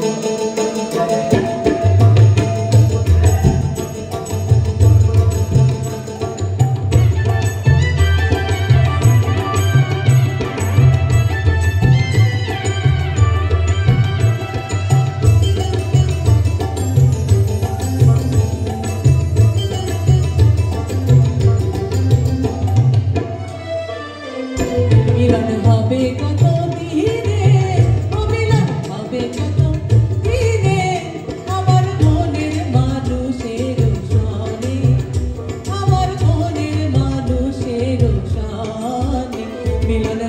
Música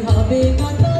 হবে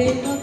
de